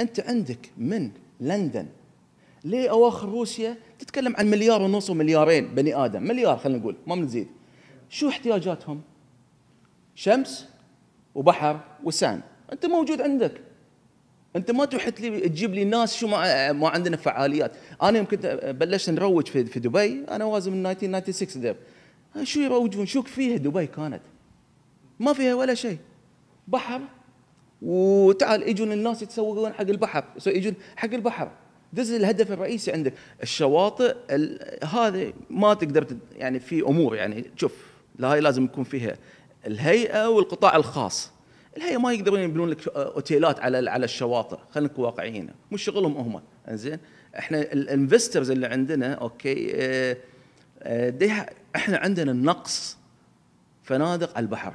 أنت عندك من لندن. لاواخر روسيا تتكلم عن مليار ونص ومليارين بني آدم؟ مليار خلينا نقول ما بنزيد. شو احتياجاتهم؟ شمس وبحر وسان. أنت موجود عندك. أنت ما تحط لي تجيب لي ناس شو ما, ما عندنا فعاليات. أنا يمكن بلشت نروج في, في دبي أنا وازن من 1996 دب. شو يروجون؟ شو فيها دبي كانت؟ ما فيها ولا شيء. بحر وتعال يجون الناس يتسوقون حق البحر. يجون حق البحر. this الهدف الرئيسي عندك. الشواطئ هذه ما تقدر يعني في أمور يعني شوف هاي لازم يكون فيها الهيئة والقطاع الخاص. الهيئة ما يقدرون يبنون لك أوتيلات على على الشواطئ. خلينا نكون واقعيين. مش شغلهم هم. زين إحنا ال investors اللي عندنا okay آه آه إحنا عندنا نقص فنادق على البحر.